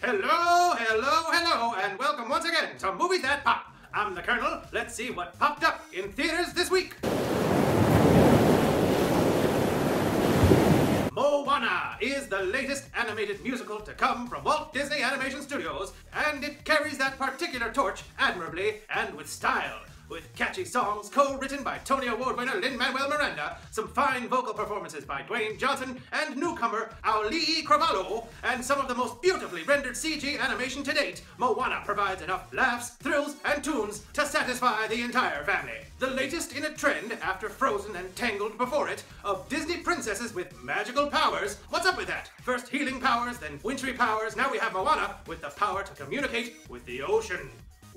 Hello, hello, hello, and welcome once again to Movies That Pop. I'm the Kernel. Let's see what popped up in theaters this week. Moana is the latest animated musical to come from Walt Disney Animation Studios, and it carries that particular torch admirably and with style. With catchy songs co-written by Tony Award winner Lin-Manuel Miranda, some fine vocal performances by Dwayne Johnson, and newcomer Auli'i Cravalho, and some of the most beautifully rendered CG animation to date, Moana provides enough laughs, thrills, and tunes to satisfy the entire family. The latest in a trend, after Frozen and Tangled before it, of Disney princesses with magical powers. What's up with that? First healing powers, then wintry powers, now we have Moana with the power to communicate with the ocean.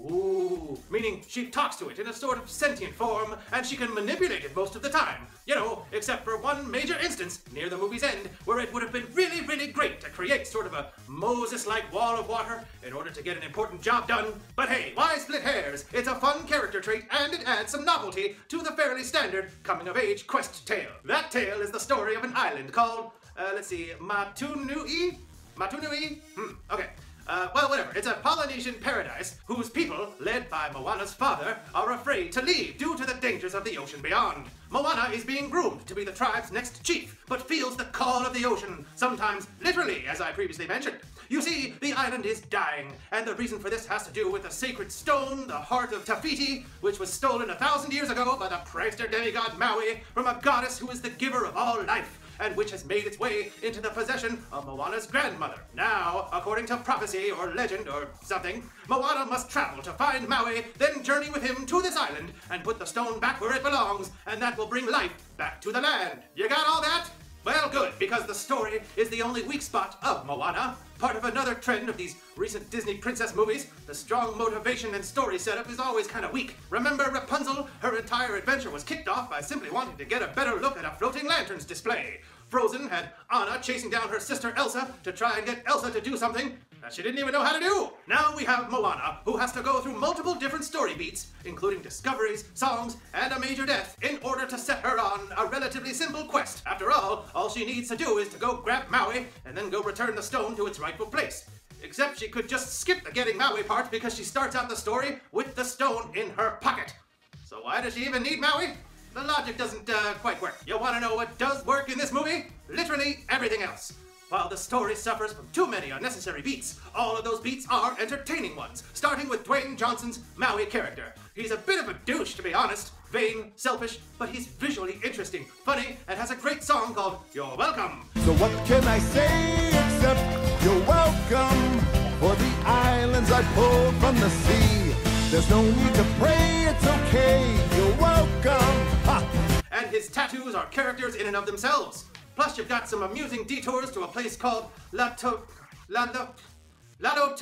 Ooh, meaning she talks to it in a sort of sentient form, and she can manipulate it most of the time. You know, except for one major instance near the movie's end, where it would have been really, really great to create sort of a Moses-like wall of water in order to get an important job done. But hey, why split hairs? It's a fun character trait, and it adds some novelty to the fairly standard coming-of-age quest tale. That tale is the story of an island called, uh, let's see, Matunui? Matunui? Hmm, okay. Uh, well, whatever. It's a Polynesian paradise whose people, led by Moana's father, are afraid to leave due to the dangers of the ocean beyond. Moana is being groomed to be the tribe's next chief, but feels the call of the ocean, sometimes literally, as I previously mentioned. You see, the island is dying, and the reason for this has to do with the sacred stone, the heart of Te Fiti, which was stolen a thousand years ago by the prankster demigod Maui from a goddess who is the giver of all life and which has made its way into the possession of Moana's grandmother. Now, according to prophecy or legend or something, Moana must travel to find Maui, then journey with him to this island and put the stone back where it belongs, and that will bring life back to the land. You got all that? Well, good, because the story is the only weak spot of Moana. Part of another trend of these recent Disney princess movies, the strong motivation and story setup is always kind of weak. Remember Rapunzel? Her entire adventure was kicked off by simply wanting to get a better look at a floating lanterns display. Frozen had Anna chasing down her sister Elsa to try and get Elsa to do something that she didn't even know how to do. Now we have Moana, who has to go through multiple different story beats, including discoveries, songs, and a major death, in order to set her on a relatively simple quest. After all, all she needs to do is to go grab Maui, and then go return the stone to its rightful place. Except she could just skip the getting Maui part because she starts out the story with the stone in her pocket. So why does she even need Maui? The logic doesn't uh, quite work. You want to know what does work in this movie? Literally everything else. While the story suffers from too many unnecessary beats, all of those beats are entertaining ones, starting with Dwayne Johnson's Maui character. He's a bit of a douche, to be honest. Vain, selfish, but he's visually interesting, funny, and has a great song called You're Welcome. So what can I say except you're welcome for the islands I pulled from the sea. There's no need to pray, it's okay, you're welcome. Ha! And his tattoos are characters in and of themselves. Plus, you've got some amusing detours to a place called Lato... Lado... Lado...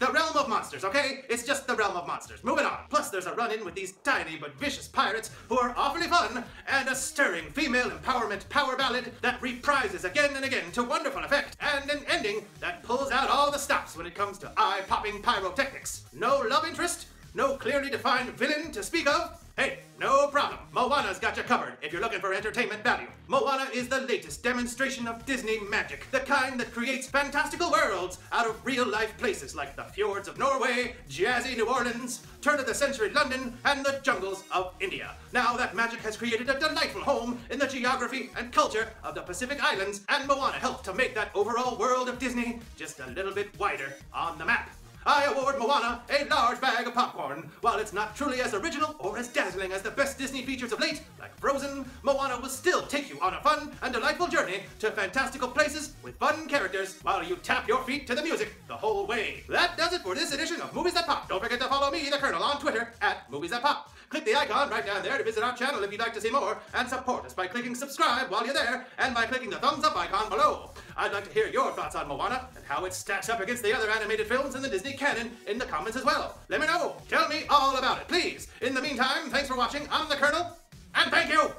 The Realm of Monsters, okay? It's just the Realm of Monsters. Moving on. Plus, there's a run-in with these tiny but vicious pirates who are awfully fun, and a stirring female empowerment power ballad that reprises again and again to wonderful effect, and an ending that pulls out all the stops when it comes to eye-popping pyrotechnics. No love interest, no clearly defined villain to speak of? Hey, no problem. Moana's got you covered if you're looking for entertainment value. Moana is the latest demonstration of Disney magic, the kind that creates fantastical worlds out of real-life places like the fjords of Norway, jazzy New Orleans, turn-of-the-century London, and the jungles of India. Now that magic has created a delightful home in the geography and culture of the Pacific Islands, and Moana helped to make that overall world of Disney just a little bit wider on the map. I award Moana a large bag of popcorn. While it's not truly as original or as dazzling as the best Disney features of late, like Frozen, Moana will still take you on a fun and delightful journey to fantastical places with fun characters while you tap your feet to the music the whole way. That does it for this edition of Movies That Pop. Don't forget to follow me, the Kernel, on Twitter at Movies That Pop. Click the icon right down there to visit our channel if you'd like to see more, and support us by clicking subscribe while you're there, and by clicking the thumbs up icon below. I'd like to hear your thoughts on Moana and how it stacks up against the other animated films in the Disney canon in the comments as well. Let me know. Tell me all about it, please. In the meantime, thanks for watching. I'm the Kernel, and thank you.